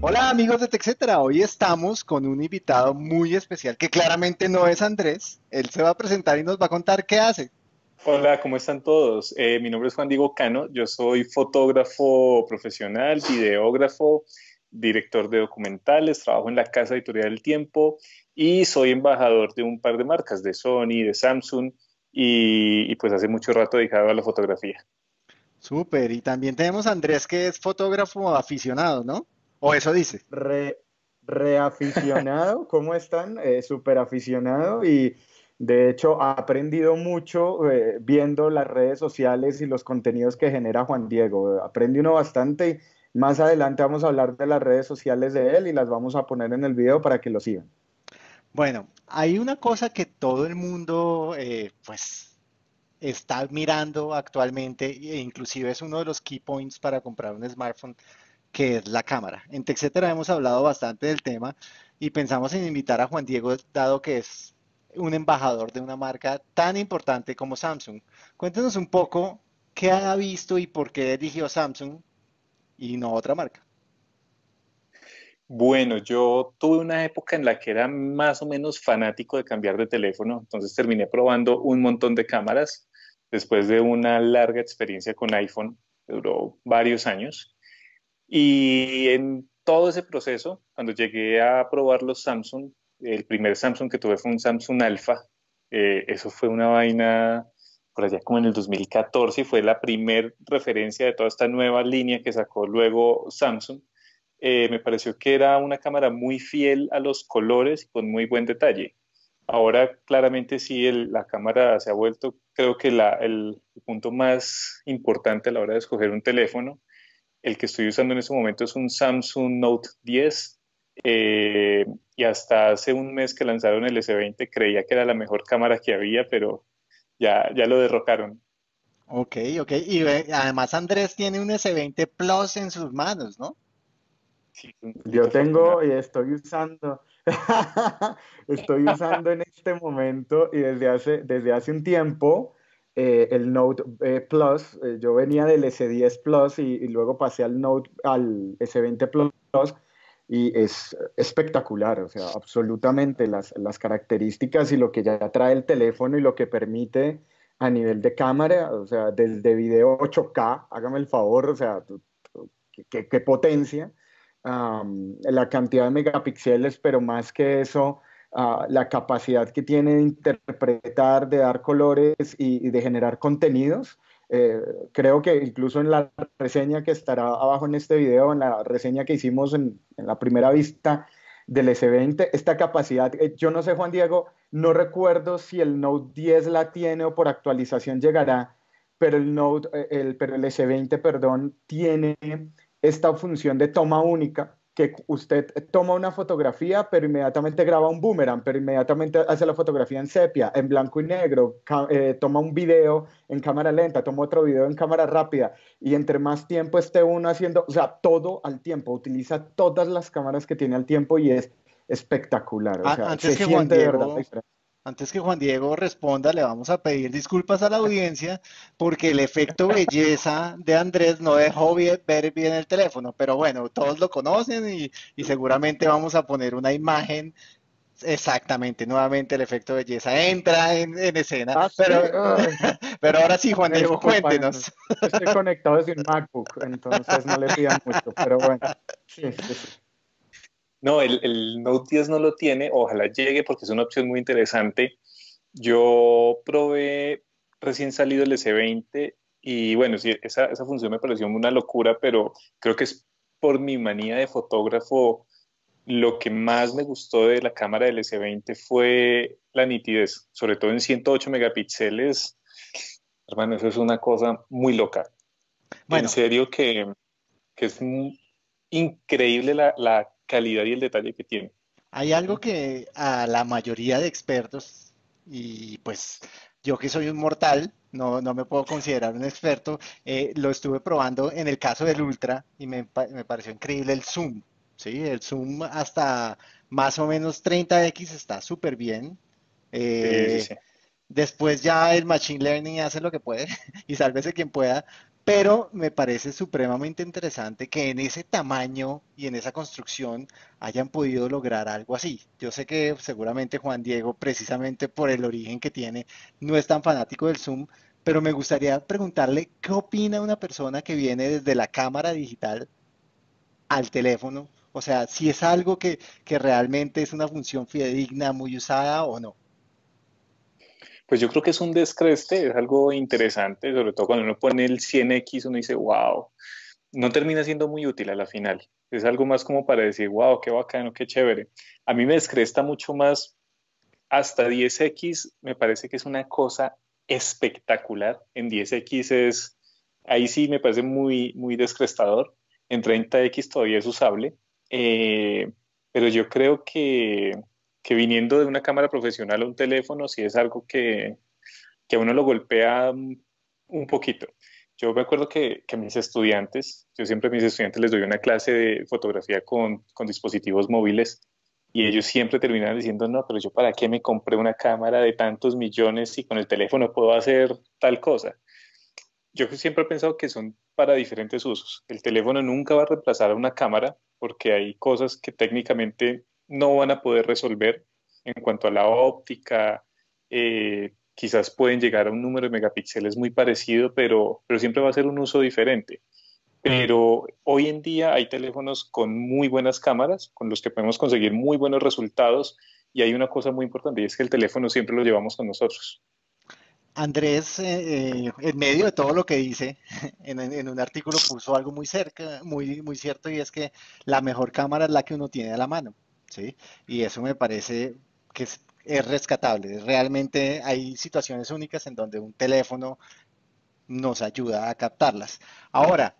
Hola amigos de TechCetera, hoy estamos con un invitado muy especial que claramente no es Andrés. Él se va a presentar y nos va a contar qué hace. Hola, ¿cómo están todos? Eh, mi nombre es Juan Diego Cano, yo soy fotógrafo profesional, videógrafo, director de documentales, trabajo en la Casa Editorial del Tiempo y soy embajador de un par de marcas, de Sony, de Samsung y, pues hace mucho rato dedicado a la fotografía. Súper, y también tenemos a Andrés que es fotógrafo aficionado, ¿no? O eso dice. reaficionado, ¿cómo están? Eh, Súper aficionado y de hecho he aprendido mucho eh, viendo las redes sociales y los contenidos que genera Juan Diego. Aprende uno bastante y más adelante vamos a hablar de las redes sociales de él y las vamos a poner en el video para que lo sigan. Bueno, hay una cosa que todo el mundo eh, pues está mirando actualmente e inclusive es uno de los key points para comprar un smartphone que es la cámara. En TechCetera hemos hablado bastante del tema y pensamos en invitar a Juan Diego, dado que es un embajador de una marca tan importante como Samsung. Cuéntenos un poco qué ha visto y por qué eligió Samsung y no otra marca. Bueno, yo tuve una época en la que era más o menos fanático de cambiar de teléfono, entonces terminé probando un montón de cámaras después de una larga experiencia con iPhone, duró varios años. Y en todo ese proceso, cuando llegué a probar los Samsung, el primer Samsung que tuve fue un Samsung Alpha. Eh, eso fue una vaina por allá como en el 2014 y fue la primer referencia de toda esta nueva línea que sacó luego Samsung. Eh, me pareció que era una cámara muy fiel a los colores y con muy buen detalle. Ahora claramente sí, la cámara se ha vuelto, creo que el, el punto más importante a la hora de escoger un teléfono el que estoy usando en este momento es un Samsung Note 10 eh, y hasta hace un mes que lanzaron el S20 creía que era la mejor cámara que había, pero ya, ya lo derrocaron. Ok, ok. Y además Andrés tiene un S20 Plus en sus manos, ¿no? Sí, Yo tengo y estoy usando, estoy usando en este momento y desde hace, desde hace un tiempo eh, el Note eh, Plus, eh, yo venía del S10 Plus y, luego pasé al Note, al S20 Plus y es espectacular, o sea, absolutamente las, las, características y lo que ya trae el teléfono y lo que permite a nivel de cámara, o sea, desde video 8K, hágame el favor, o sea, qué, potencia, la cantidad de megapíxeles, pero más que eso, la capacidad que tiene de interpretar, de dar colores y, de generar contenidos. Eh, creo que incluso en la reseña que estará abajo en este video, en la reseña que hicimos en, la primera vista del S20, esta capacidad, eh, yo no sé Juan Diego, no recuerdo si el Note 10 la tiene o por actualización llegará, pero el Note, eh, el, pero el S20, perdón, tiene esta función de toma única que usted toma una fotografía, pero inmediatamente graba un boomerang, pero inmediatamente hace la fotografía en sepia, en blanco y negro, eh, toma un video en cámara lenta, toma otro video en cámara rápida, y entre más tiempo esté uno haciendo, o sea, todo al tiempo, utiliza todas las cámaras que tiene al tiempo y es espectacular. O sea, se siente de verdad antes que Juan Diego responda, le vamos a pedir disculpas a la audiencia porque el efecto belleza de Andrés no dejó ver bien el teléfono, pero bueno, todos lo conocen y, seguramente vamos a poner una imagen Exactamente, nuevamente el efecto belleza entra en, escena. Ah, pero, pero, ahora sí, Juan Diego, cuéntenos. Estoy conectado desde un MacBook, entonces no le pidan mucho, pero bueno. Sí, sí, sí. No, el, Note 10 no lo tiene, ojalá llegue porque es una opción muy interesante. Yo probé recién salido el S20 y bueno, sí, esa, esa función me pareció una locura, pero creo que es por mi manía de fotógrafo. Lo que más me gustó de la cámara del S20 fue la nitidez, sobre todo en 108 megapíxeles. Hermano, eso es una cosa muy loca. En serio que, es increíble la, la calidad y el detalle que tiene. Hay algo que a la mayoría de expertos, y pues yo que soy un mortal, no, no me puedo considerar un experto, eh, lo estuve probando en el caso del Ultra y me, me, pareció increíble el zoom, ¿sí? El zoom hasta más o menos 30x está súper bien. Eh, después ya el Machine Learning hace lo que puede y sálvese quien pueda, pero me parece supremamente interesante que en ese tamaño y en esa construcción hayan podido lograr algo así. Yo sé que seguramente Juan Diego, precisamente por el origen que tiene, no es tan fanático del Zoom, pero me gustaría preguntarle qué opina una persona que viene desde la cámara digital al teléfono. O sea, si es algo que, que realmente es una función fidedigna, muy usada o no. Pues yo creo que es un descreste, es algo interesante, sobre todo cuando uno pone el 100X, uno dice, wow, no termina siendo muy útil a la final. Es algo más como para decir, wow, qué bacano, qué chévere. A mí me descresta mucho más hasta 10X, me parece que es una cosa espectacular. En 10X es, ahí sí me parece muy, muy descrestador. En 30X todavía es usable. Eh, pero yo creo que que viniendo de una cámara profesional a un teléfono, sí es algo que, que a uno lo golpea un poquito. Yo me acuerdo que, que, mis estudiantes, yo siempre a mis estudiantes les doy una clase de fotografía con, con dispositivos móviles y ellos siempre terminan diciendo, no, pero yo para qué me compré una cámara de tantos millones si con el teléfono puedo hacer tal cosa. Yo siempre he pensado que son para diferentes usos. El teléfono nunca va a reemplazar a una cámara porque hay cosas que técnicamente no van a poder resolver en cuanto a la óptica. Eh, quizás pueden llegar a un número de megapíxeles muy parecido, pero, siempre va a ser un uso diferente. Pero hoy en día hay teléfonos con muy buenas cámaras, con los que podemos conseguir muy buenos resultados. Y hay una cosa muy importante, y es que el teléfono siempre lo llevamos con nosotros. Andrés, eh, eh, en medio de todo lo que dice, en, un artículo puso algo muy cerca, muy cierto, y es que la mejor cámara es la que uno tiene a la mano. ¿Sí? Y eso me parece que es, rescatable. Realmente hay situaciones únicas en donde un teléfono nos ayuda a captarlas. Ahora,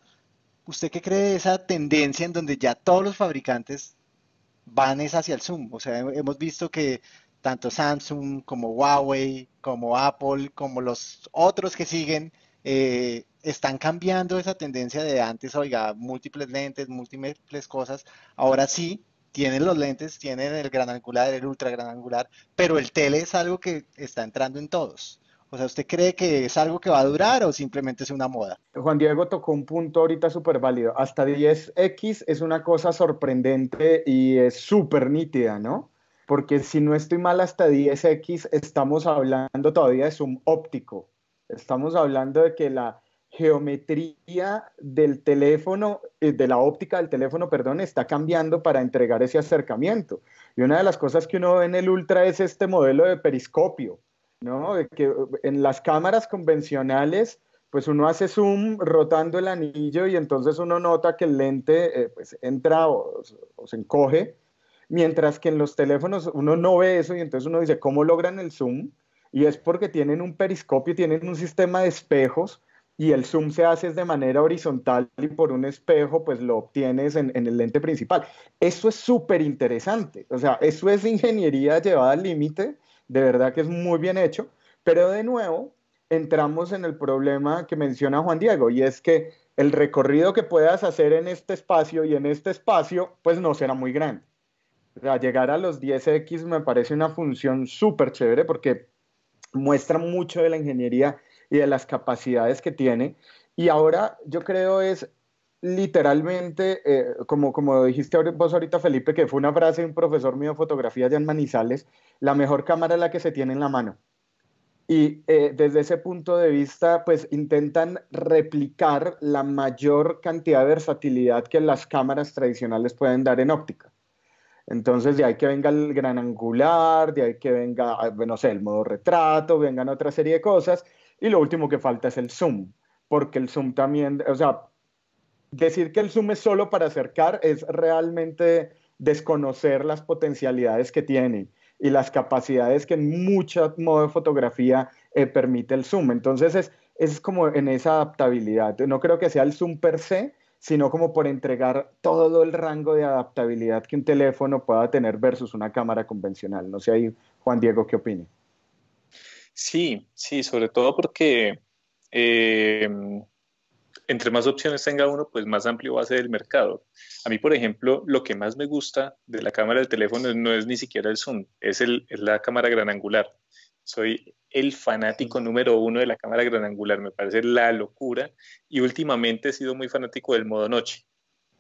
¿usted qué cree de esa tendencia en donde ya todos los fabricantes van es hacia el zoom? O sea, hemos visto que tanto Samsung como Huawei, como Apple, como los otros que siguen, eh, están cambiando esa tendencia de antes, oiga, múltiples lentes, múltiples cosas. Ahora sí, tienen los lentes, tienen el gran angular, el ultra gran angular, pero el tele es algo que está entrando en todos. O sea, ¿usted cree que es algo que va a durar o simplemente es una moda? Juan Diego tocó un punto ahorita súper válido. Hasta 10X es una cosa sorprendente y es súper nítida, ¿no? Porque si no estoy mal, hasta 10X estamos hablando todavía de zoom óptico. Estamos hablando de que la, geometría del teléfono, eh, de la óptica del teléfono, perdón, está cambiando para entregar ese acercamiento. Y una de las cosas que uno ve en el Ultra es este modelo de periscopio, ¿no? Que en las cámaras convencionales, pues uno hace zoom rotando el anillo y entonces uno nota que el lente eh, pues entra o, o se encoge, mientras que en los teléfonos uno no ve eso y entonces uno dice, ¿cómo logran el zoom? Y es porque tienen un periscopio, tienen un sistema de espejos y el zoom se hace de manera horizontal y por un espejo pues lo obtienes en, el lente principal. Eso es súper interesante, o sea, eso es ingeniería llevada al límite, de verdad que es muy bien hecho, pero de nuevo entramos en el problema que menciona Juan Diego y es que el recorrido que puedas hacer en este espacio y en este espacio pues no será muy grande. O sea, llegar a los 10X me parece una función súper chévere porque muestra mucho de la ingeniería y de las capacidades que tiene. Y ahora yo creo es literalmente, eh, como, como dijiste vos ahorita, Felipe, que fue una frase de un profesor mío de fotografía allá en Manizales, la mejor cámara es la que se tiene en la mano. Y eh, desde ese punto de vista, pues intentan replicar la mayor cantidad de versatilidad que las cámaras tradicionales pueden dar en óptica. Entonces, de ahí que venga el gran angular, de ahí que venga, ah, no sé, el modo retrato, vengan otra serie de cosas, y lo último que falta es el zoom, porque el zoom también, o sea, decir que el zoom es solo para acercar es realmente desconocer las potencialidades que tiene y las capacidades que en mucho modo de fotografía eh, permite el zoom. Entonces es, es como en esa adaptabilidad. No creo que sea el zoom per se, sino como por entregar todo el rango de adaptabilidad que un teléfono pueda tener versus una cámara convencional. No sé ahí, Juan Diego, ¿qué opina? Sí, sí, sobre todo porque eh, entre más opciones tenga uno, pues más amplio va a ser el mercado. A mí, por ejemplo, lo que más me gusta de la cámara del teléfono no es ni siquiera el zoom, es, el, la cámara gran angular. Soy el fanático número uno de la cámara gran angular, me parece la locura y últimamente he sido muy fanático del modo noche.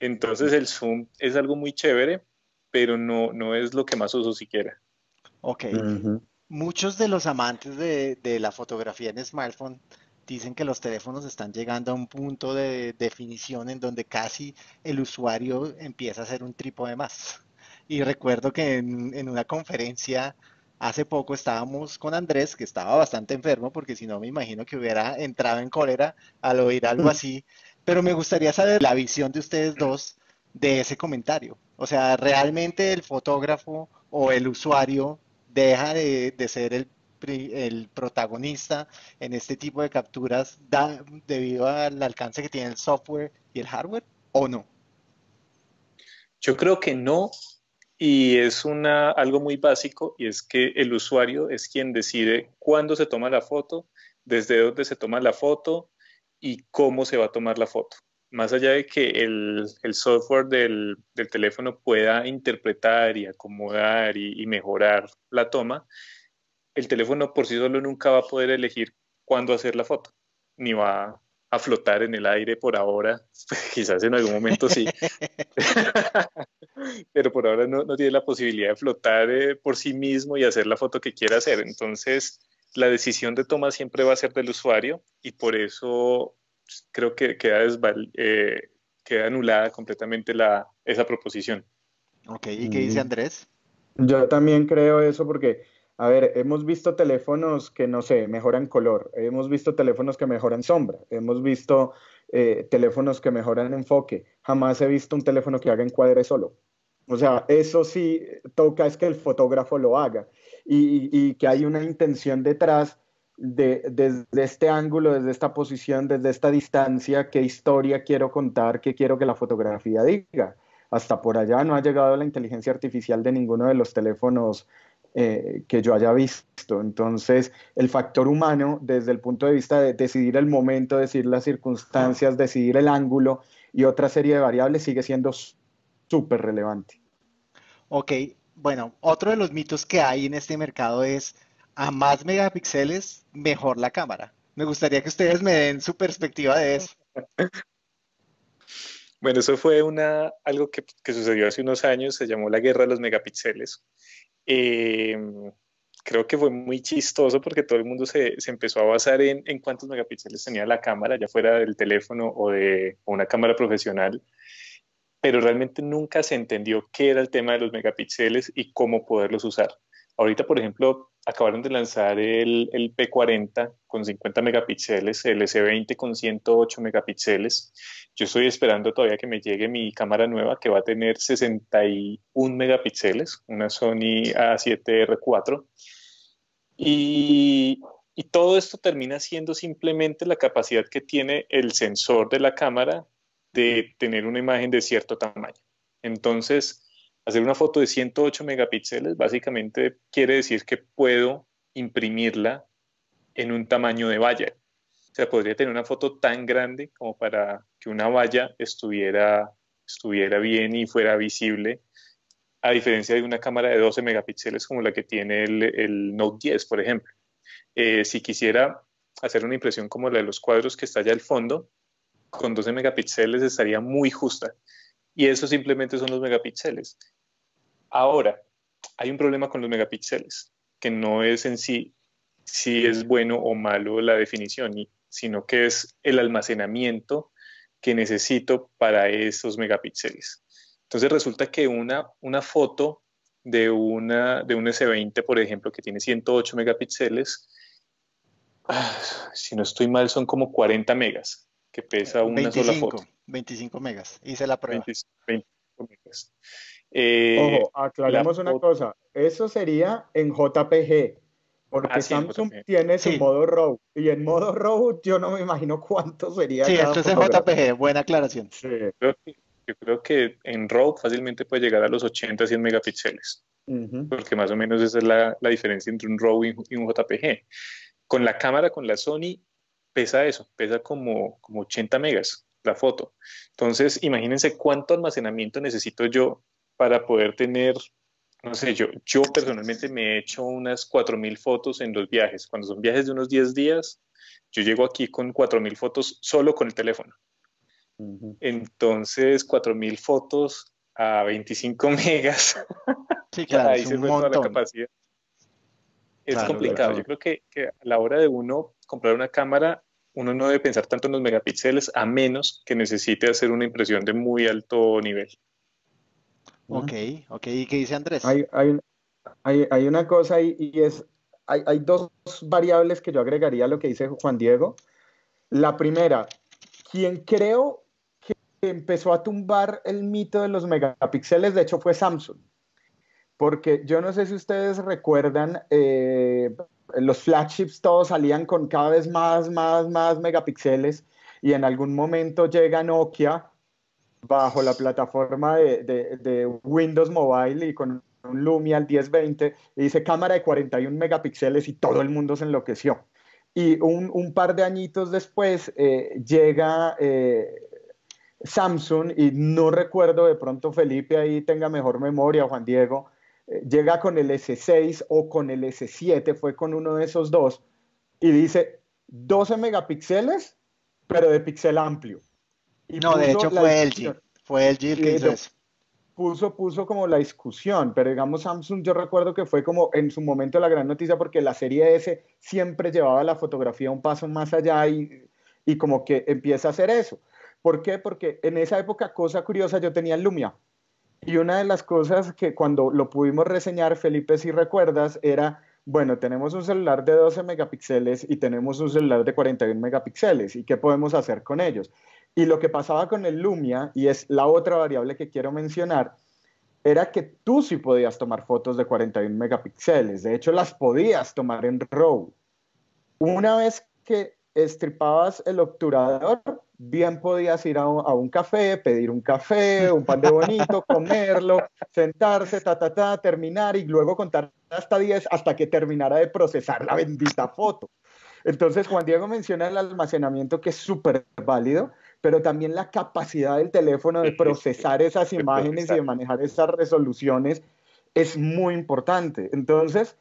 Entonces el zoom es algo muy chévere, pero no, no es lo que más uso siquiera. Ok. Muchos de los amantes de, de, la fotografía en smartphone dicen que los teléfonos están llegando a un punto de definición en donde casi el usuario empieza a ser un trípode más. Y recuerdo que en, en una conferencia hace poco estábamos con Andrés, que estaba bastante enfermo, porque si no me imagino que hubiera entrado en cólera al oír algo mm. así. Pero me gustaría saber la visión de ustedes dos de ese comentario. O sea, ¿realmente el fotógrafo o el usuario deja de, ser el, el, protagonista en este tipo de capturas debido al alcance que tiene el software y el hardware o no? Yo creo que no, y es una, algo muy básico, y es que el usuario es quien decide cuándo se toma la foto, desde dónde se toma la foto y cómo se va a tomar la foto. Más allá de que el, software del, teléfono pueda interpretar y acomodar y, mejorar la toma, el teléfono por sí solo nunca va a poder elegir cuándo hacer la foto, ni va a flotar en el aire por ahora, quizás en algún momento sí, pero por ahora no, tiene la posibilidad de flotar eh, por sí mismo y hacer la foto que quiera hacer. Entonces, la decisión de toma siempre va a ser del usuario y por eso creo que queda, eh, queda anulada completamente la, esa proposición. Ok, ¿y qué dice Andrés? Yo también creo eso porque, a ver, hemos visto teléfonos que, no sé, mejoran color, hemos visto teléfonos que mejoran sombra, hemos visto eh, teléfonos que mejoran enfoque, jamás he visto un teléfono que haga encuadre solo. O sea, eso sí toca es que el fotógrafo lo haga y, y que hay una intención detrás de, desde este ángulo, desde esta posición, desde esta distancia, qué historia quiero contar, qué quiero que la fotografía diga. Hasta por allá no ha llegado la inteligencia artificial de ninguno de los teléfonos eh, que yo haya visto. Entonces, el factor humano, desde el punto de vista de decidir el momento, decidir las circunstancias, decidir el ángulo y otra serie de variables, sigue siendo súper relevante. Ok, bueno, otro de los mitos que hay en este mercado es a más megapíxeles, mejor la cámara. Me gustaría que ustedes me den su perspectiva de eso. Bueno, eso fue una, algo que, sucedió hace unos años, se llamó la guerra de los megapíxeles. Em, creo que fue muy chistoso porque todo el mundo se, empezó a basar en, en, cuántos megapíxeles tenía la cámara, ya fuera del teléfono o de una cámara profesional, pero realmente nunca se entendió qué era el tema de los megapíxeles y cómo poderlos usar. Ahorita, por ejemplo, acabaron de lanzar el, P40 con 50 megapíxeles, el S20 con 108 megapíxeles. Yo estoy esperando todavía que me llegue mi cámara nueva que va a tener 61 megapíxeles, una Sony A7R4. Y, y todo esto termina siendo simplemente la capacidad que tiene el sensor de la cámara de tener una imagen de cierto tamaño. Entonces, Hacer una foto de 108 megapíxeles básicamente quiere decir que puedo imprimirla en un tamaño de valla. O sea, podría tener una foto tan grande como para que una valla estuviera, estuviera bien y fuera visible, a diferencia de una cámara de 12 megapíxeles como la que tiene el, Note 10, por ejemplo. Eh, si quisiera hacer una impresión como la de los cuadros que está allá al fondo, con 12 megapíxeles estaría muy justa. Y eso simplemente son los megapíxeles. Ahora, hay un problema con los megapíxeles, que no es en sí si es bueno o malo la definición, sino que es el almacenamiento que necesito para esos megapíxeles. Entonces resulta que una, una foto de, una, de un S20, por ejemplo, que tiene 108 megapíxeles, ah, si no estoy mal, son como 40 megas que pesa una sola foto. 25 megas, hice la prueba. 25 megas. Eh, Ojo, aclaremos una cosa. Eso sería en JPG, porque ah, Samsung tiene su modo RAW. Y en modo RAW yo no me imagino cuánto sería. Sí, esto es en JPG, buena aclaración. Yo, creo que, en RAW fácilmente puede llegar a los 80, 100 megapíxeles. Porque más o menos esa es la, la diferencia entre un RAW y, un JPG. Con la cámara, con la Sony, pesa eso, pesa como, como 80 megas la foto. Entonces, imagínense cuánto almacenamiento necesito yo para poder tener no sé, yo, yo personalmente me he hecho unas 4.000 fotos en los viajes. Cuando son viajes de unos 10 días, yo llego aquí con 4.000 fotos solo con el teléfono. Entonces, 4.000 fotos a 25 megas. Sí, claro, Ahí es un montón. la capacidad. Es complicado. Yo creo que, que, a la hora de uno comprar una cámara, uno no debe pensar tanto en los megapíxeles a menos que necesite hacer una impresión de muy alto nivel. Ok, ok. ¿Y qué dice Andrés? Hay, hay, una cosa y es, hay, hay, dos variables que yo agregaría a lo que dice Juan Diego. La primera, quien creo que empezó a tumbar el mito de los megapíxeles, de hecho, fue Samsung. Porque yo no sé si ustedes recuerdan, eh, los flagships todos salían con cada vez más, más, más megapíxeles y en algún momento llega Nokia bajo la plataforma de, Windows Mobile y con un Lumia al 1020 y dice cámara de 41 megapíxeles y todo el mundo se enloqueció. Y un, par de añitos después eh, llega eh, Samsung y no recuerdo, de pronto Felipe ahí tenga mejor memoria, Juan Diego, eh, llega con el S6 o con el S7, fue con uno de esos dos, y dice 12 megapíxeles, pero de píxel amplio no, de hecho fue LG. Fue LG el que hizo eso. Puso, puso como la discusión, pero digamos Samsung yo recuerdo que fue como en su momento la gran noticia porque la serie S siempre llevaba la fotografía un paso más allá y, y como que empieza a hacer eso. ¿Por qué? Porque en esa época, cosa curiosa, yo tenía el Lumia. Y una de las cosas que cuando lo pudimos reseñar, Felipe, si recuerdas, era, bueno, tenemos un celular de 12 megapíxeles y tenemos un celular de 41 megapíxeles. ¿Y qué podemos hacer con ellos? Y lo que pasaba con el Lumia, y es la otra variable que quiero mencionar, era que tú sí podías tomar fotos de 41 megapíxeles. De hecho, las podías tomar en RAW. Una vez que estripabas el obturador, bien podías ir a un, café, pedir un café, un pan de bonito, comerlo, sentarse, ta, ta, ta, terminar y luego contar hasta 10 hasta que terminara de procesar la bendita foto. Entonces, Juan Diego menciona el almacenamiento que es súper válido, pero también la capacidad del teléfono de procesar esas imágenes y de manejar esas resoluciones es muy importante. Entonces,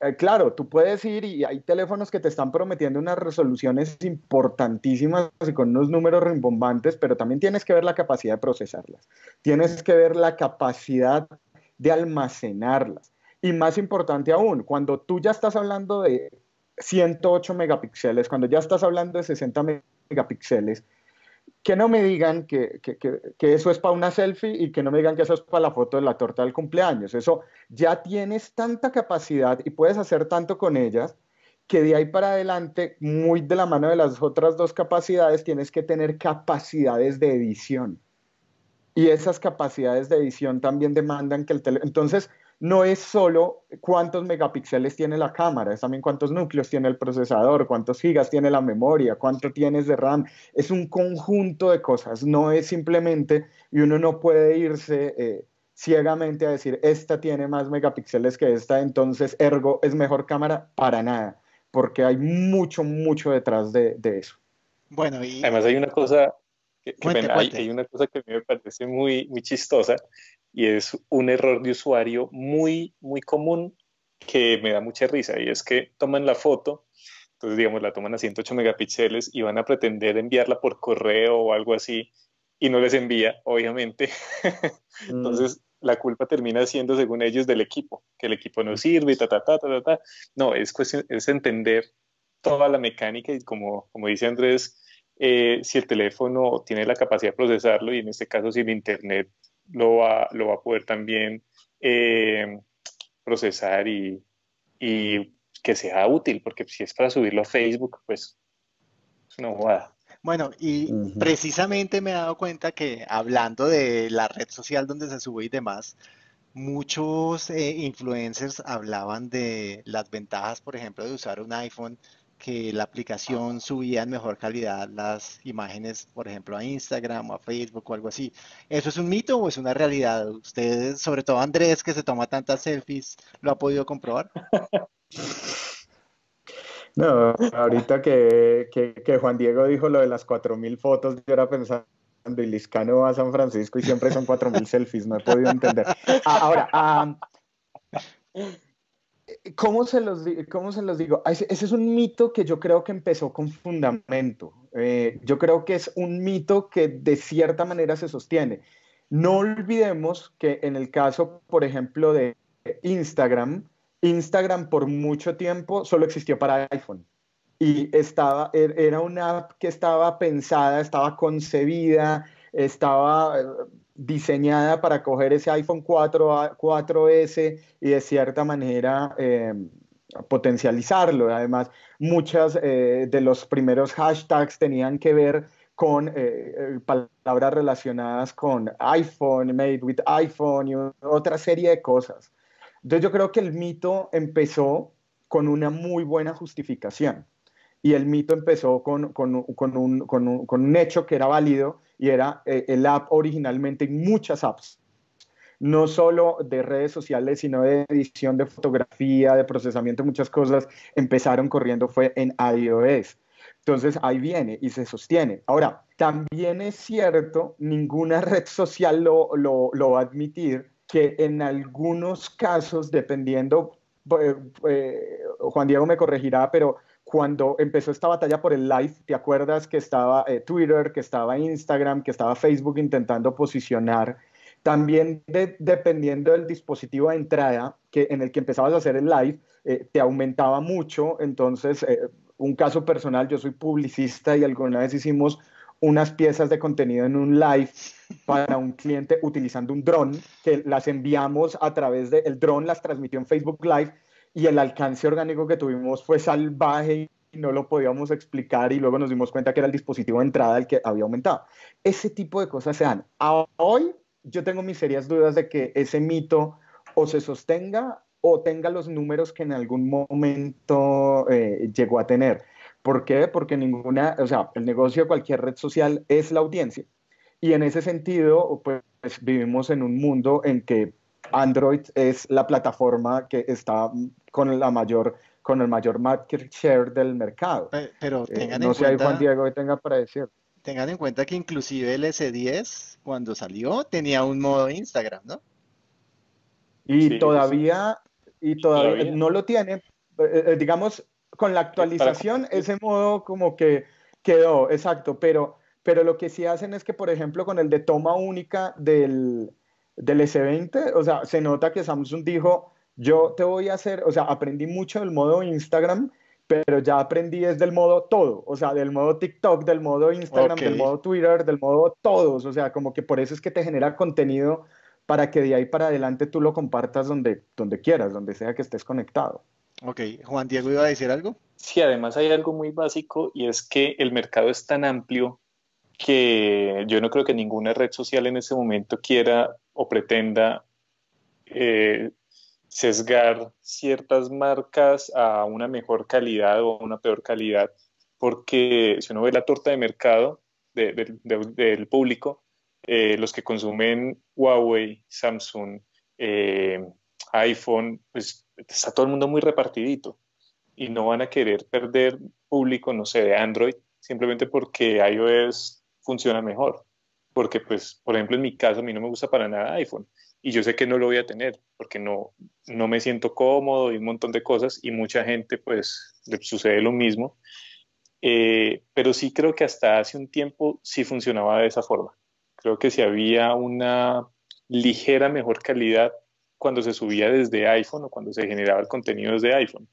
eh, claro, tú puedes ir y hay teléfonos que te están prometiendo unas resoluciones importantísimas y con unos números rimbombantes, pero también tienes que ver la capacidad de procesarlas. Tienes que ver la capacidad de almacenarlas. Y más importante aún, cuando tú ya estás hablando de 108 megapíxeles, cuando ya estás hablando de 60 megapíxeles, que no me digan que, eso es para una selfie y que no me digan que eso es para la foto de la torta del cumpleaños. Eso ya tienes tanta capacidad y puedes hacer tanto con ellas que de ahí para adelante, muy de la mano de las otras dos capacidades, tienes que tener capacidades de edición. Y esas capacidades de edición también demandan que el teléfono... Entonces, no es solo cuántos megapíxeles tiene la cámara, es también cuántos núcleos tiene el procesador, cuántos gigas tiene la memoria, cuánto tienes de RAM. Es un conjunto de cosas, no es simplemente, y uno no puede irse eh, ciegamente a decir, esta tiene más megapíxeles que esta, entonces ergo es mejor cámara, para nada, porque hay mucho, mucho detrás de, eso. Bueno, y... Además hay una cosa que, Hay, una cosa que a mí me parece muy, muy chistosa y es un error de usuario muy, muy común que me da mucha risa y es que toman la foto, entonces digamos la toman a 108 megapíxeles y van a pretender enviarla por correo o algo así y no les envía, obviamente. Mm. entonces la culpa termina siendo, según ellos, del equipo, que el equipo no sirve, ta, ta, ta, ta, ta. No, es, cuestión, es entender toda la mecánica y como, como dice Andrés, eh, si el teléfono tiene la capacidad de procesarlo y en este caso si el Internet lo va, lo va a poder también eh, procesar y, que sea útil, porque si es para subirlo a Facebook, pues no va. Bueno, y precisamente me he dado cuenta que hablando de la red social donde se sube y demás, muchos eh, influencers hablaban de las ventajas, por ejemplo, de usar un iPhone que la aplicación subía en mejor calidad las imágenes, por ejemplo, a Instagram o a Facebook o algo así. ¿Eso es un mito o es una realidad? Ustedes, sobre todo Andrés, que se toma tantas selfies, ¿lo ha podido comprobar? No, ahorita que, Juan Diego dijo lo de las 4.000 fotos, yo era pensando, y Liscano va a San Francisco y siempre son 4.000 selfies, no he podido entender. Ah, ahora, ¿Cómo se, los, ¿Cómo se los digo? Ese, es un mito que yo creo que empezó con fundamento. Eh, yo creo que es un mito que de cierta manera se sostiene. No olvidemos que en el caso, por ejemplo, de Instagram, Instagram por mucho tiempo solo existió para iPhone y estaba, er, era una app que estaba pensada, estaba concebida, estaba eh, diseñada para coger ese iPhone 4, 4S y de cierta manera eh, potencializarlo. Además, muchas eh, de los primeros hashtags tenían que ver con palabras relacionadas con iPhone, made with iPhone y otra serie de cosas. Entonces yo creo que el mito empezó con una muy buena justificación y el mito empezó con, con, con, un, con, un, hecho que era válido y era eh, el app originalmente en muchas apps, no solo de redes sociales, sino de edición de fotografía, de procesamiento, muchas cosas empezaron corriendo fue en iOS. Entonces ahí viene y se sostiene. Ahora, también es cierto, ninguna red social lo, lo, va a admitir, que en algunos casos, dependiendo, eh, eh, Juan Diego me corregirá, pero cuando empezó esta batalla por el live, ¿te acuerdas que estaba eh, Twitter, que estaba Instagram, que estaba Facebook intentando posicionar? También dependiendo del dispositivo de entrada que, en el que empezabas a hacer el live, eh, te aumentaba mucho. Entonces, eh, un caso personal, yo soy publicista y alguna vez hicimos unas piezas de contenido en un live para un cliente utilizando un dron, que las enviamos a través del el dron, las transmitió en Facebook Live y el alcance orgánico que tuvimos fue salvaje y no lo podíamos explicar y luego nos dimos cuenta que era el dispositivo de entrada el que había aumentado. Ese tipo de cosas se dan. Hoy yo tengo mis serias dudas de que ese mito o se sostenga o tenga los números que en algún momento eh, llegó a tener. ¿Por qué? Porque ninguna, o sea, el negocio de cualquier red social es la audiencia. Y en ese sentido, pues vivimos en un mundo en que Android es la plataforma que está con la mayor con el mayor market share del mercado. Pero, eh, tengan en cuenta, Juan Diego tenga para decir. Tengan en cuenta que inclusive el S10 cuando salió tenía un modo Instagram, ¿no? Y todavía y todavía, no lo tiene, eh, eh, digamos con la actualización ese modo como que quedó, exacto, pero pero lo que sí hacen es que por ejemplo con el de toma única del del S20, o sea, se nota que Samsung dijo, yo te voy a hacer, o sea, aprendí mucho del modo Instagram, pero ya aprendí es del modo todo, o sea, del modo TikTok, del modo Instagram, del modo Twitter, del modo todos, o sea, como que por eso es que te genera contenido para que de ahí para adelante tú lo compartas donde, donde quieras, donde sea que estés conectado. Ok, Juan Diego iba a decir algo. Sí, además hay algo muy básico y es que el mercado es tan amplio que yo no creo que ninguna red social en ese momento quiera o pretenda eh, sesgar ciertas marcas a una mejor calidad o a una peor calidad, porque si uno ve la torta de mercado del público, eh, los que consumen Huawei, Samsung, eh, iPhone, pues está todo el mundo muy repartidito. Y no van a querer perder público, no sé, de Android, simplemente porque iOS funciona mejor. Porque, pues, por ejemplo, en mi caso, a mí no me gusta para nada iPhone. Y yo sé que no lo voy a tener porque no, no me siento cómodo y un montón de cosas. Y mucha gente, pues, le sucede lo mismo. Eh, pero sí creo que hasta hace un tiempo sí funcionaba de esa forma. Creo que si había una ligera mejor calidad cuando se subía desde iPhone o cuando se generaba el contenido desde iPhone.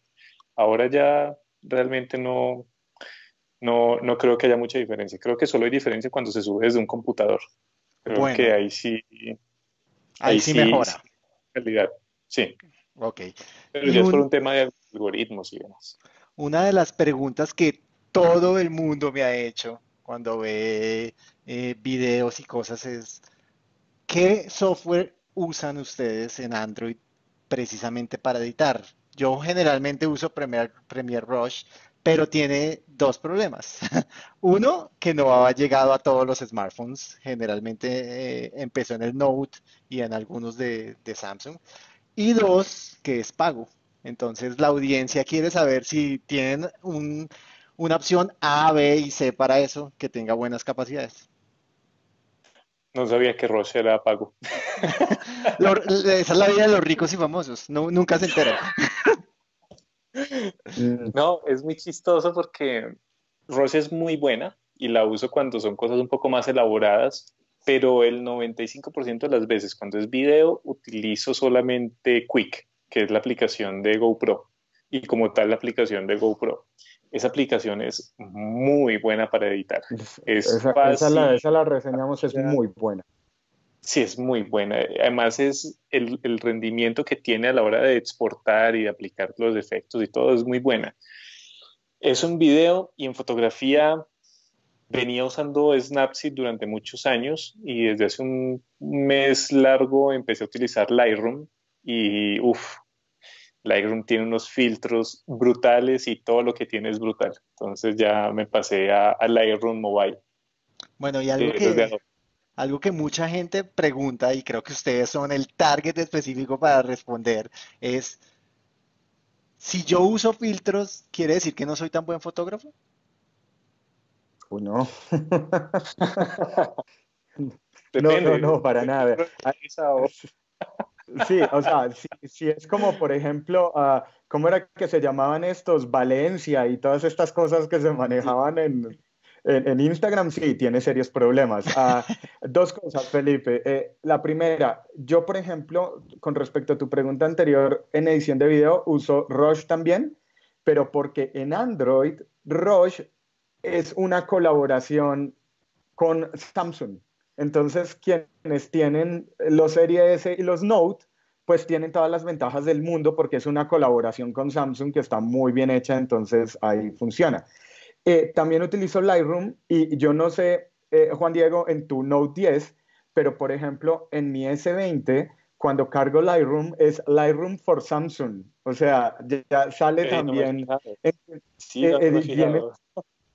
Ahora ya realmente no, no, no creo que haya mucha diferencia. Creo que solo hay diferencia cuando se sube desde un computador. Creo que ahí sí. Ahí, sí, mejora. Calidad. Sí. Ok. Pero ya es por un tema de algoritmos y demás. Una de las preguntas que todo el mundo me ha hecho cuando ve eh, videos y cosas es, ¿qué software usan ustedes en Android precisamente para editar? Yo generalmente uso Premiere, Premiere Rush, pero tiene dos problemas. Uno, que no ha llegado a todos los smartphones, generalmente eh, empezó en el Note y en algunos de, Samsung. Y dos, que es pago. Entonces la audiencia quiere saber si tienen una opción A, B y C para eso que tenga buenas capacidades. No sabía que Roche era pago. esa es la vida de los ricos y famosos, no, nunca se enteran. no, es muy chistoso porque Roche es muy buena y la uso cuando son cosas un poco más elaboradas, pero el 95% de las veces cuando es video utilizo solamente Quick, que es la aplicación de GoPro y como tal la aplicación de GoPro. Esa aplicación es muy buena para editar. esa, la, reseñamos, es muy buena. Sí, es muy buena. Además es el, el, rendimiento que tiene a la hora de exportar y de aplicar los efectos y todo es muy buena. Es un video y en fotografía venía usando Snapseed durante muchos años y desde hace un mes largo empecé a utilizar Lightroom y uff, Lightroom tiene unos filtros brutales y todo lo que tiene es brutal. Entonces ya me pasé a, Lightroom Mobile. Bueno, y algo que, algo que mucha gente pregunta, y creo que ustedes son el target específico para responder, es, si yo uso filtros, ¿quiere decir que no soy tan buen fotógrafo? no. no, no, no, para nada. Sí, o sea, si, es como, por ejemplo, uh, ¿cómo era que se llamaban estos? Valencia y todas estas cosas que se manejaban en, en, Instagram, sí, tiene serios problemas. Uh, dos cosas, Felipe. Eh, la primera, yo, por ejemplo, con respecto a tu pregunta anterior, en edición de video uso Rush también, pero porque en Android, Rush es una colaboración con Samsung. Entonces, quienes tienen los Serie S y los Note, pues tienen todas las ventajas del mundo porque es una colaboración con Samsung que está muy bien hecha, entonces ahí funciona. Eh, también utilizo Lightroom y yo no sé, eh, Juan Diego, en tu Note 10, pero por ejemplo, en mi S20, cuando cargo Lightroom, es Lightroom for Samsung. O sea, ya sale también. sí,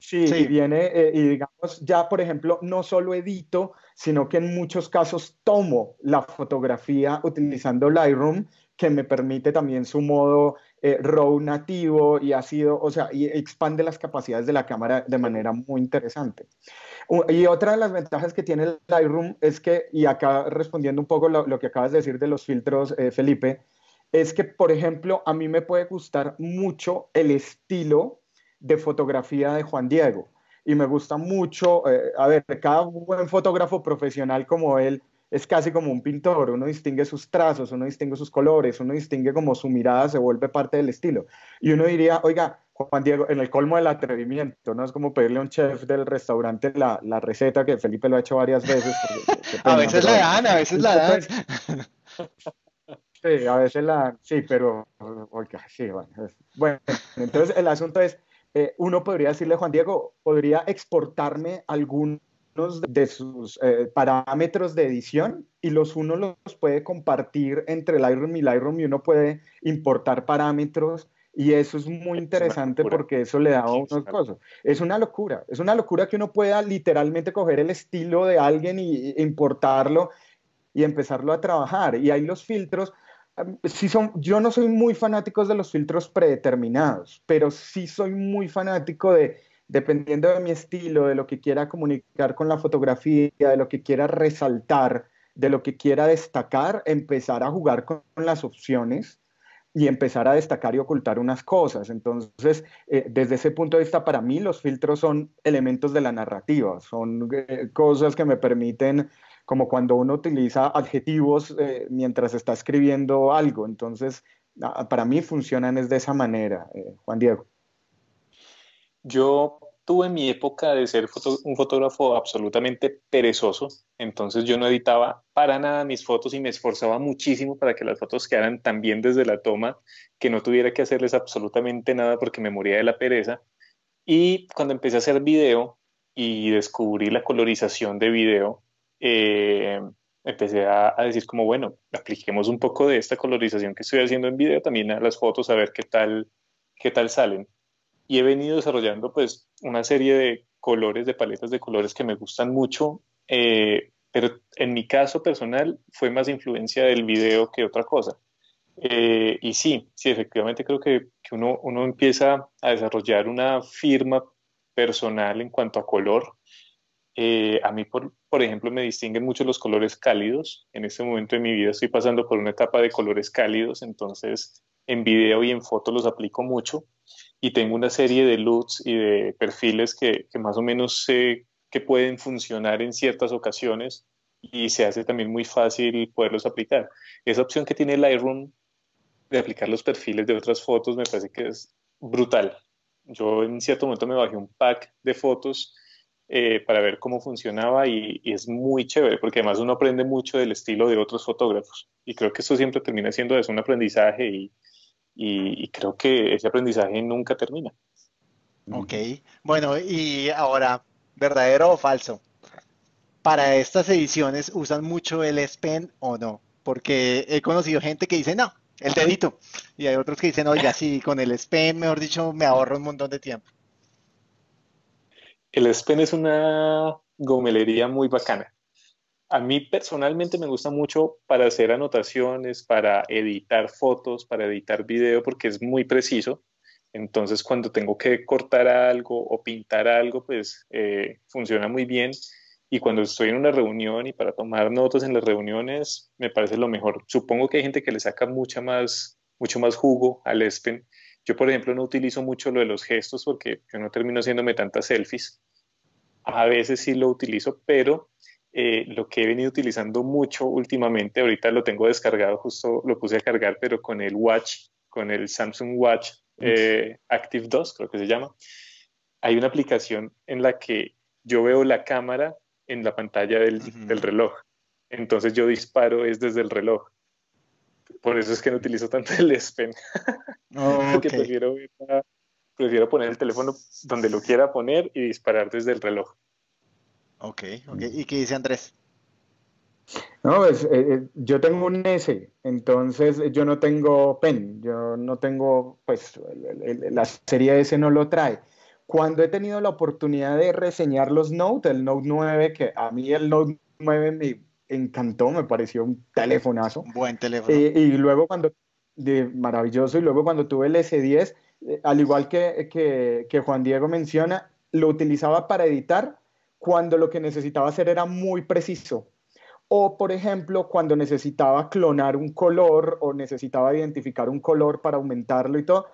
Sí, y viene, eh, y digamos, ya por ejemplo, no solo edito, sino que en muchos casos tomo la fotografía utilizando Lightroom, que me permite también su modo eh, RAW nativo y ha sido, o sea, y expande las capacidades de la cámara de manera muy interesante. Y otra de las ventajas que tiene Lightroom es que, y acá respondiendo un poco lo, lo que acabas de decir de los filtros, eh, Felipe, es que, por ejemplo, a mí me puede gustar mucho el estilo de fotografía de Juan Diego. Y me gusta mucho, eh, a ver, cada buen fotógrafo profesional como él es casi como un pintor, uno distingue sus trazos, uno distingue sus colores, uno distingue como su mirada se vuelve parte del estilo. Y uno diría, oiga, Juan Diego, en el colmo del atrevimiento, ¿no? Es como pedirle a un chef del restaurante la, la receta que Felipe lo ha hecho varias veces. a veces la dan, a veces la dan. Sí, a veces la dan, sí, pero, oiga, sí, bueno. Bueno, entonces el asunto es, eh, uno podría decirle, Juan Diego, podría exportarme algunos de sus eh, parámetros de edición y los uno los puede compartir entre Lightroom y Lightroom y uno puede importar parámetros y eso es muy interesante porque eso le da a unos cosas. Es una locura, es una locura que uno pueda literalmente coger el estilo de alguien y importarlo y empezarlo a trabajar. Y ahí los filtros, sí son, yo no soy muy fanático de los filtros predeterminados, pero sí soy muy fanático de, dependiendo de mi estilo, de lo que quiera comunicar con la fotografía, de lo que quiera resaltar, de lo que quiera destacar, empezar a jugar con las opciones y empezar a destacar y ocultar unas cosas. Entonces, eh, desde ese punto de vista, para mí los filtros son elementos de la narrativa, son eh, cosas que me permiten como cuando uno utiliza adjetivos eh, mientras está escribiendo algo. Entonces, para mí funcionan es de esa manera, Juan Diego. Yo tuve mi época de ser un fotógrafo absolutamente perezoso, entonces yo no editaba para nada mis fotos y me esforzaba muchísimo para que las fotos quedaran tan bien desde la toma que no tuviera que hacerles absolutamente nada porque me moría de la pereza. Y cuando empecé a hacer video y descubrí la colorización de video, eh, empecé a, decir como, bueno, apliquemos un poco de esta colorización que estoy haciendo en video también a las fotos, a ver qué tal, qué tal salen. Y he venido desarrollando pues una serie de colores, de paletas de colores que me gustan mucho, eh, pero en mi caso personal fue más influencia del video que otra cosa. Eh, y sí, sí, efectivamente creo que, que uno, uno empieza a desarrollar una firma personal en cuanto a color Eh, a mí, por, por, ejemplo, me distinguen mucho los colores cálidos. En este momento de mi vida estoy pasando por una etapa de colores cálidos, entonces en video y en foto los aplico mucho. Y tengo una serie de LUTs y de perfiles que, más o menos sé que pueden funcionar en ciertas ocasiones y se hace también muy fácil poderlos aplicar. Esa opción que tiene Lightroom de aplicar los perfiles de otras fotos me parece que es brutal. Yo en cierto momento me bajé un pack de fotos eh, para ver cómo funcionaba y, es muy chévere porque además uno aprende mucho del estilo de otros fotógrafos y creo que eso siempre termina siendo eso, un aprendizaje y, y creo que ese aprendizaje nunca termina. Ok, bueno, y ahora, ¿verdadero o falso? para estas ediciones usan mucho el S Pen o no? Porque he conocido gente que dice, no, el dedito. Y hay otros que dicen, oiga, sí, con el S Pen, mejor dicho, me ahorro un montón de tiempo. El S Pen es una gomelería muy bacana. A mí personalmente me gusta mucho para hacer anotaciones, para editar fotos, para editar video, porque es muy preciso. Entonces, cuando tengo que cortar algo o pintar algo, pues eh, funciona muy bien y cuando estoy en una reunión y para tomar notas en las reuniones, me parece lo mejor. Supongo que hay gente que le saca mucha más, mucho más jugo al ESPEN. Yo, por ejemplo, no utilizo mucho lo de los gestos porque yo no termino haciéndome tantas selfies. A veces sí lo utilizo, pero eh, lo que he venido utilizando mucho últimamente, ahorita lo tengo descargado, justo lo puse a cargar, pero con el Watch, con el Samsung Watch eh, Active 2, creo que se llama. Hay una aplicación en la que yo veo la cámara en la pantalla del, reloj. Entonces yo disparo es desde el reloj. Por eso es que no utilizo tanto el S Pen. Porque prefiero, prefiero poner el teléfono donde lo quiera poner y disparar desde el reloj. Ok, ok. ¿Y qué dice Andrés? No, pues eh, eh, yo tengo un S, entonces yo no tengo pen, yo no tengo, pues la serie S no lo trae. Cuando he tenido la oportunidad de reseñar los Note, el Note 9, que a mí el Note 9 me encantó, me pareció un telefonazo. Buen teléfono. Eh, y luego cuando, de, maravilloso, y luego cuando tuve el S10, eh, al igual que, que, que Juan Diego menciona, lo utilizaba para editar cuando lo que necesitaba hacer era muy preciso. O, por ejemplo, cuando necesitaba clonar un color o necesitaba identificar un color para aumentarlo y todo,